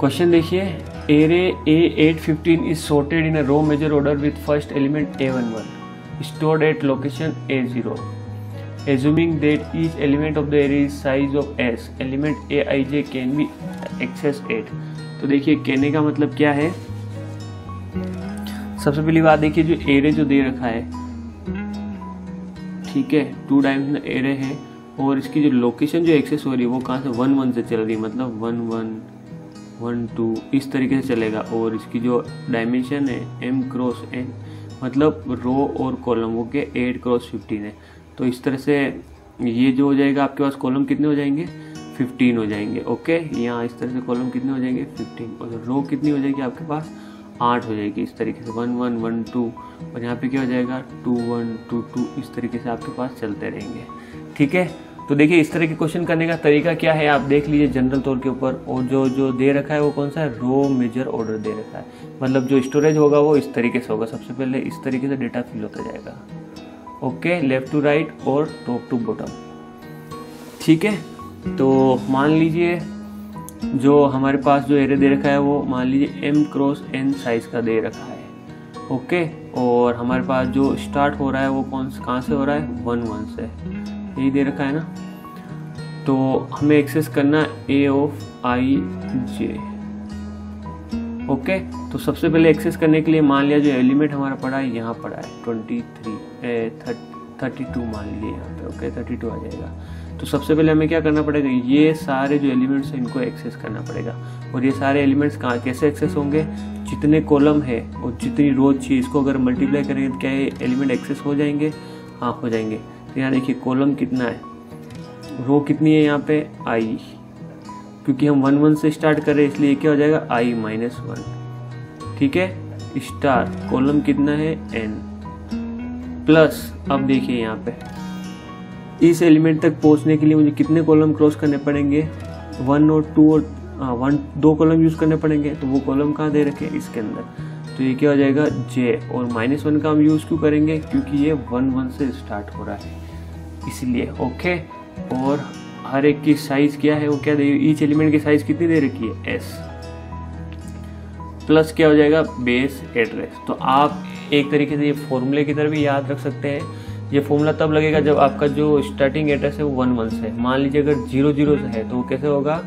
Question देखिए array A eight fifteen is stored in a row major order with first element A one one stored at location A zero assuming that is element of the array is size of s element A i j can be access at तो देखिए, कहने का मतलब क्या है? सबसे पहली बात देखिए, जो एरे जो दे रखा है, ठीक है टू टाइम्स एरे है, और इसकी जो लोकेशन जो एक्सेस हो रही है, वो कहाँ से वन वन से चल रही है मतलब वन वन वन टू इस तरीके से चलेगा और इसकी जो डायमेंशन है एम क्रॉस एन मतलब रो और कॉलम वो के एट क्रॉस फिफ्टीन है। तो इस तरह से ये जो हो जाएगा, आपके पास कॉलम कितने हो जाएँगे? फिफ्टीन हो जाएँगे ओके यहाँ इस तरह से कॉलम कितने हो जाएँगे? फिफ्टीन और रो कितनी हो जाएगी आपके पास? आठ हो जाएगी इस तरीके से। वन वन वन टू और यहाँ पे क्या हो जाएगा? टू वन टू टू इस तरीके से आपके पास चलते रहेंगे। ठीक है? तो देखिए, इस तरह के क्वेश्चन करने का तरीका क्या है? आप देख लीजिए जनरल तौर के ऊपर। और जो जो दे रखा है वो कौन सा है? रो मेजर ऑर्डर दे रखा है। मतलब जो स्टोरेज होगा वो इस तरीके से होगा। सबसे पहले इस तरीके से डेटा फिल होता जाएगा। ओके लेफ़्ट टू राइट और टॉप टू बॉटम ठीक है? तो मान लीजिए जो हमारे पास जो एरे दे रखा है वो मान लीजिए एम क्रॉस एन साइज़ का दे रखा है। ओके और हमारे पास जो स्टार्ट हो रहा है वो कौन, कहाँ से हो रहा है? वन वन से। यही दे रखा है ना? तो हमें एक्सेस करना ए ऑफ़ आई जे ओके तो सबसे पहले एक्सेस करने के लिए मान लिया जो एलिमेंट हमारा पड़ा है, यहाँ पड़ा है। ट्वेंटी थ्री थर्टी टू मान लीजिए यहाँ पे ओके थर्टी टू आ जाएगा। तो सबसे पहले हमें क्या करना पड़ेगा? ये सारे जो एलिमेंट्स हैं, इनको एक्सेस करना पड़ेगा। और ये सारे एलिमेंट्स कहाँ, कैसे एक्सेस होंगे? जितने कॉलम है और जितनी रोज चाहिए, इसको अगर मल्टीप्लाई करेंगे तो क्या ये एलिमेंट एक्सेस हो जाएँगे? हाँ हो जाएँगे। यहाँ देखिए कॉलम कितना है। रो कितनी है यहाँ पे? आई क्योंकि हम वन वन से स्टार्ट कर हैं, इसलिए क्या हो जाएगा? आई माइनस वन ठीक है? स्टार कॉलम कितना है? एन प्लस अब देखिए यहाँ पे। इस एलिमेंट तक पहुँचने के लिए मुझे कितने कॉलम क्रॉस करने पड़ेंगे? वन और टू और वन दो कॉलम यूज़ करने पड़ेंगे तो वो कॉलम कहाँ दे रखे? इसके अंदर। तो ये क्या हो जाएगा? जे और माइनस वन का हम यूज़ क्यों करेंगे? क्योंकि ये वन वन से स्टार्ट हो रहा है। इसलिए ओके और हर एक की साइज़ क्या है? वो क्या दे ईच एलिमेंट की साइज़ कितनी दे रखी है? एस प्लस क्या हो जाएगा? बेस एड्रेस तो आप एक तरीके से ये फॉर्मूले की तरह भी याद रख सकते हैं। ये फॉर्मूला तब लगेगा जब आपका जो स्टार्टिंग एड्रेस है वो वन वन से मान लीजिए अगर ज़ीरो ज़ीरो से है तो वो कैसे होगा?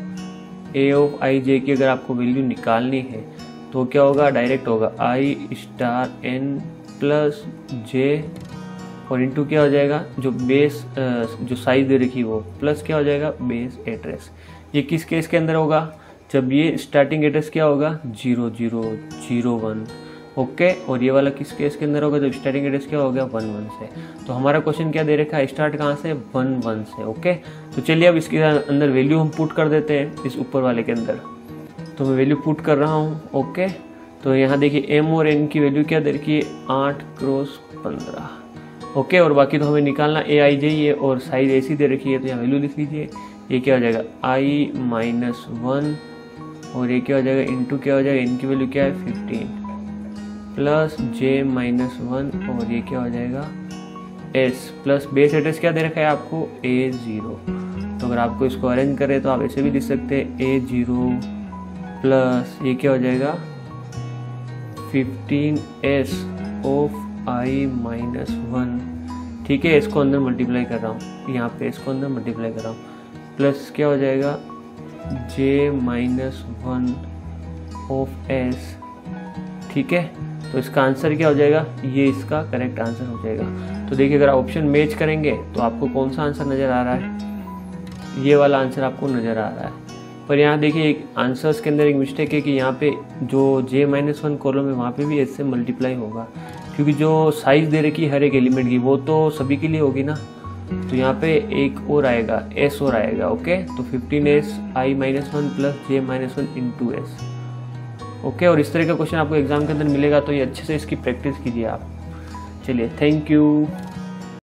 ए ऑफ़ आई जे की अगर आपको वैल्यू निकालनी है तो क्या होगा? डायरेक्ट होगा। I star n plus j और इंटू क्या हो जाएगा? जो बेस जो साइज़ दे रखी वो प्लस क्या हो जाएगा? बेस एड्रेस ये किस केस के अंदर होगा? जब ये स्टार्टिंग एड्रेस क्या होगा? Zero zero zero one okay और ये वाला किस केस के अंदर होगा? जब स्टार्टिंग एड्रेस क्या हो गया वन वन से. तो हमारा क्वेश्चन क्या दे रखा है? स्टार्ट कहाँ से? वन वन से. ओके तो चलिए अब इसके अंदर वैल्यू हम पुट कर देते हैं इस ऊपर वाले के अंदर. तो मैं वैल्यू पुट कर रहा हूँ. ओके तो यहाँ देखिए एम और एन की वैल्यू क्या दे रखी है? आठ क्रॉस पंद्रह. ओके, और बाकी तो हमें निकालना ए आई जे है और साइज़ ऐसी दे रखी है तो यहाँ वैल्यू लिख लीजिए। ये क्या हो जाएगा? आई माइनस वन और ये क्या हो जाएगा? इंटू क्या हो जाएगा? इनकी वैल्यू क्या है? Fifteen plus j minus one और ये क्या हो जाएगा? एस प्लस बेस एड्रेस क्या दे रखा है आपको? ए ज़ीरो तो अगर आपको इसको अरेंज करें तो आप ऐसे भी लिख सकते हैं ए ज़ीरो प्लस ये क्या हो जाएगा? Fifteen s of i minus one. ठीक है, इसको अंदर मल्टीप्लाई कर रहा हूँ। यहाँ पे इसको अंदर मल्टीप्लाई कर रहा हूँ। प्लस क्या हो जाएगा? J minus one of s ठीक है? तो इसका आंसर क्या हो जाएगा? ये इसका करेक्ट आंसर हो जाएगा। तो देखिए, अगर ऑप्शन मैच करेंगे तो आपको कौन सा आंसर नज़र आ रहा है? ये वाला आंसर आपको नज़र आ रहा है। पर यहाँ देखिए, एक आंसर्स के अंदर एक मिस्टेक है कि यहाँ पे जो जे माइनस वन कॉलम है, वहाँ पे भी इससे मल्टीप्लाई होगा। क्योंकि जो साइज़ दे रखी है हर एक एलिमेंट की, वो तो सभी के लिए होगी ना। तो यहाँ पे एक और आएगा एस और आएगा ओके तो fifteen s i minus one plus j minus one into s okay और इस तरह का क्वेश्चन आपको एग्ज़ाम के अंदर मिलेगा तो ये अच्छे से इसकी प्रैक्टिस कीजिए आप। चलिए थैंक यू